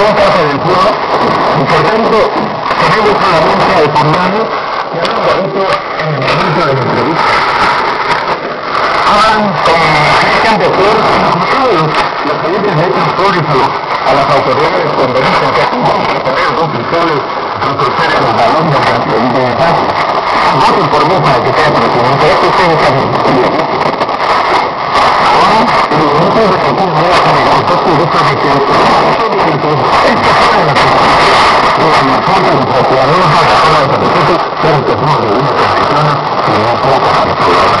un caso del pueblo y por tanto tenemos solamente al condado en el momento de la entrevista. Hablan con Cristian de Flor, los, los clientes estos flores a, los, las autoridades cuando que aquí a dos fiscales retroceder los de, paz. Voten por mí para que sea presidente, ustedes saben. Ahora, momento de en de esta zona de la la falta de procuradores a la zona de Patricio, pero que somos de una condición que no puedo controlar.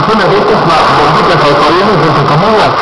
gestión de estas benditas autoridades de